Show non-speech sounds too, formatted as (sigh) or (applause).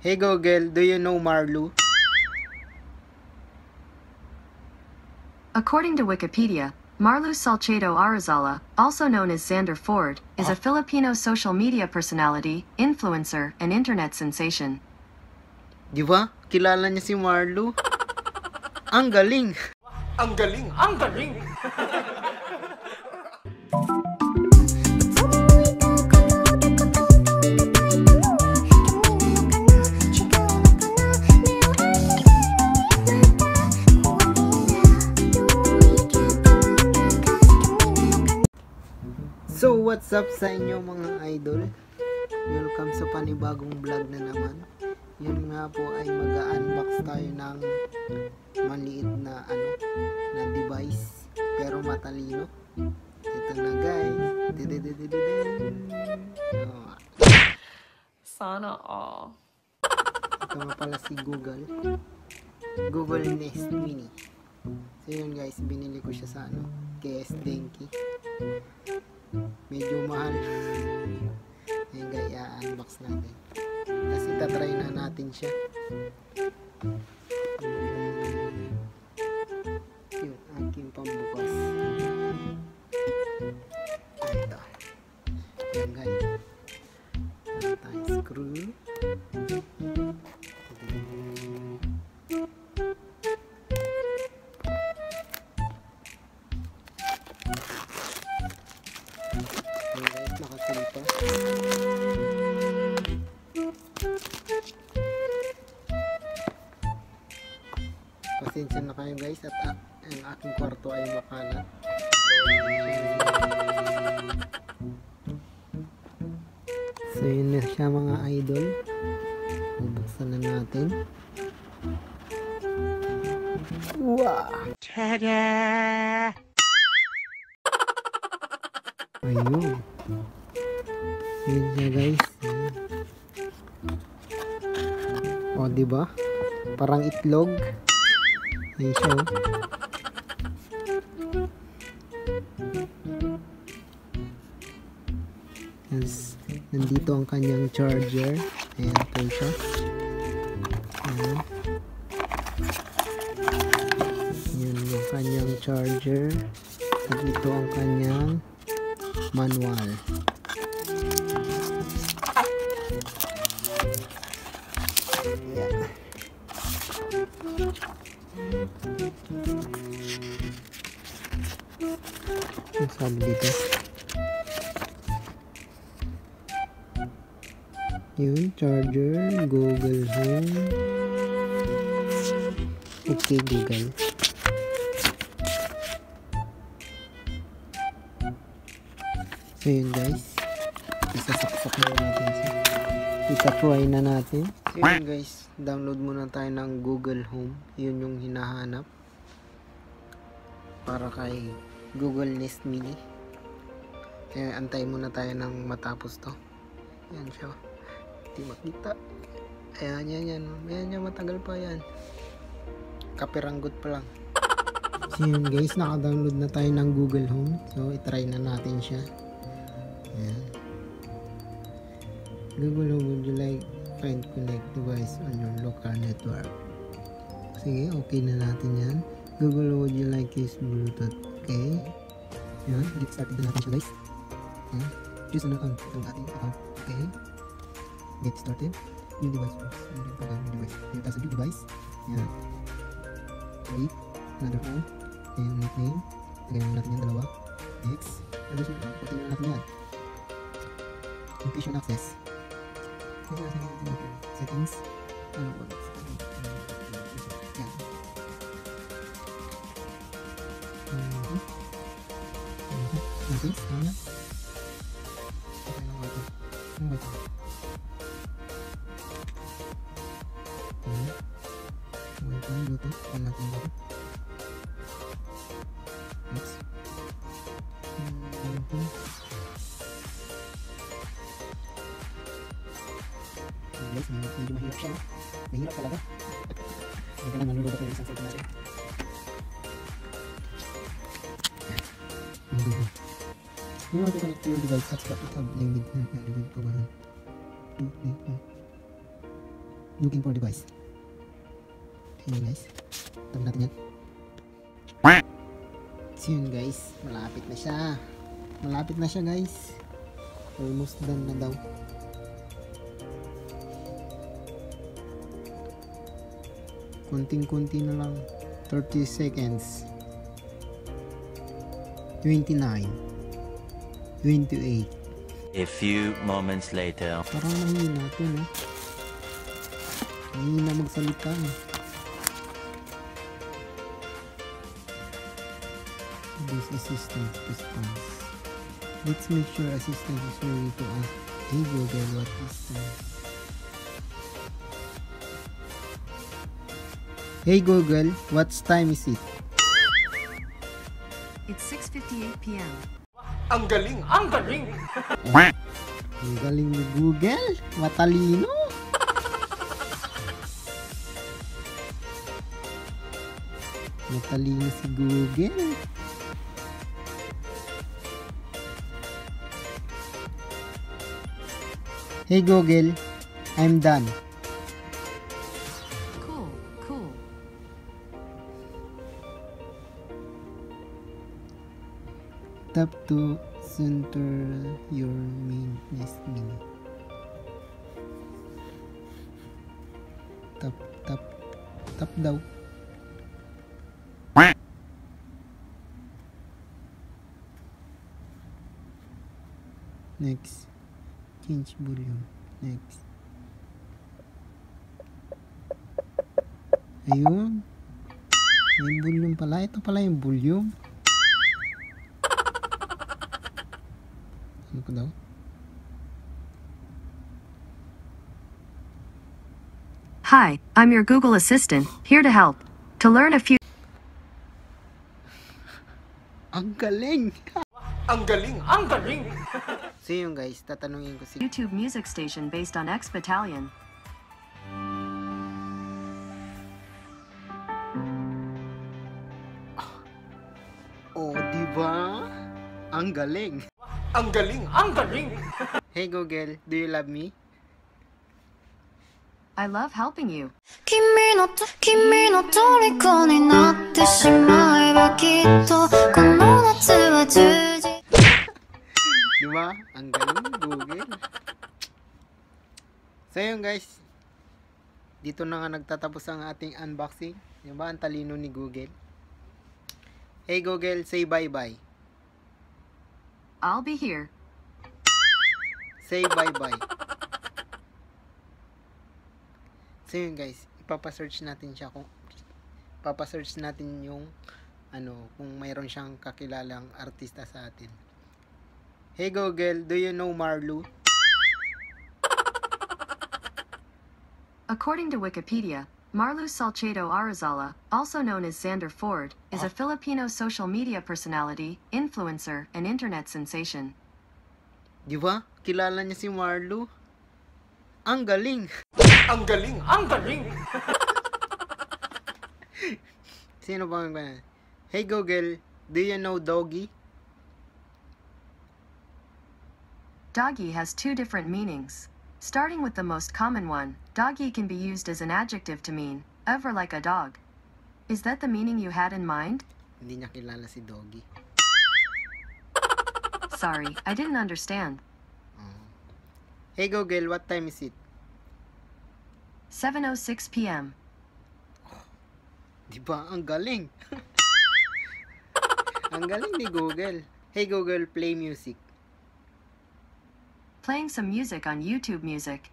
Hey Google, do you know Marlu? According to Wikipedia, Marlu Salcedo Arizala, also known as Xander Ford, is a ah. Filipino social media personality, influencer, and internet sensation. Di ba? Kilala niya si Marlu. Ang galing! Ang galing! Ang galing! (laughs) what's up sa inyo mga idol? Welcome sa panibagong vlog na naman. Yun nga po ay mag-unbox tayo ng maliit na ano, na device pero matalino. Ito na guys. Oh, (laughs) Sana all. ito nga pala si Google. Google Nest Mini. So yun guys, binili ko siya sa ano, KS Denki. Medyo mahal. Ayun guys, i-unbox natin. Tapos itatry na natin siya. Yung aking pambukas. Ito. Ayan guys. Tayong screw. Pasensya na kayo guys at ah, ang aking kwarto ay makalat. So yun na siya mga idol. Bubuksan na natin. Wow! Tada! Ayun. Yun siya guys. O, di ba? Parang itlog. Ayun siya. oh. Yes. Nandito ang kanyang charger. Ayan po siya. Ayan. Yun yung kanyang charger. At ito ang kanyang manual. Yeah. Ang sabi dito? Yun, charger, Google Home. Okay, Google. So yun guys. Isasaksak na natin siya. Ita-try na natin. So yun guys. Download muna tayo ng Google Home. Yun yung hinahanap. Para kay Google Nest Mini. Kaya antay muna tayo ng matapos to. Yan siya. Hindi makita. Ayan, yan, yan. Ayan, yan. Matagal pa yan. Kapiranggot pa lang. So yun guys, naka-download na tayo ng Google Home. So, itry na natin siya. Ayan. Google would you like find connect device on your local network? Sige, okay na natin yan. Google would you like use Bluetooth? Okay. Yan, get started na natin siya guys. Ayan. Choose an account. Itong ating account. Okay. Get started. New device. New program, new device. Yung password new device. Yan. Wait. Another phone. And nickname. Lagyan mo natin yung dalawa. Next. Addition. Pati na natin yan. Location access. Lagyan natin yung settings. Ano po? Yan. Mhm. Mhm. Settings. Ano yan? Okay lang ito. Ano ba ito? Mhm. Wait lang, Bluetooth. On natin yung Bluetooth. Next. Mhm. Guys, medyo medyo mahirap siya. Mahirap talaga. Hindi na manulog ako yung isang cellphone natin. You want to connect to your device hotspot with a limited limited program. Okay. Looking for device. Ayun guys. Tama natin yan. So yun guys, malapit na siya. Malapit na siya guys. Almost done na daw. Kunting-kunti na lang. 30 seconds. 29. 28. A few moments later. Parang mahina to, no? Mahina eh. magsalita, no? This assistant response. Let's make sure assistant is ready to ask, Hey Google, what is time? Hey Google, what's time is it? It's 6:58 p.m. Ang galing! Ang galing! Ang galing ni Google. Matalino. Matalino si Google. Hey Google, I'm done. Tap to center your main menu. Tap, tap, tap daw. Next. Change volume. Next. Ayun. May volume pala. Ito pala yung volume. Ano ko daw? Hi, I'm your Google Assistant, here to help. To learn a few Ang galing! Ang galing! Ang galing! so (laughs) yun guys, tatanungin ko si... YouTube music station based on X Battalion. Oh, di ba? Ang galing! Ang galing! Ang galing! Hey Google, do you love me? I love helping you. 君のと君の虜になってしまえばきっとこの夏は充実 (laughs) Di ba? Ang galing, Google. So yun guys, dito na nga nagtatapos ang ating unboxing. Di ba? Ang talino ni Google. Hey Google, say bye-bye. I'll be here. Say bye-bye. So yun guys, ipapasearch natin siya kung papasearch natin yung ano, kung mayroon siyang kakilalang artista sa atin. Hey Google, do you know Marlu? According to Wikipedia, Marlu Salcedo Arizala, also known as Xander Ford, is a Filipino social media personality, influencer, and internet sensation. Di ba? Kilala niya si Marlu. (laughs) Ang galing! Ang galing! Ang (laughs) galing! Sino ba ba? Hey Google, do you know Doggy? Doggy has two different meanings. Starting with the most common one, doggy can be used as an adjective to mean, ever like a dog. Is that the meaning you had in mind? Hindi niya kilala si Doggy. Sorry, I didn't understand. Oh. Hey Google, what time is it? 7:06 p.m. Di ba? Ang galing! (laughs) Ang galing ni Google. Hey Google, play music. Playing some music on YouTube Music.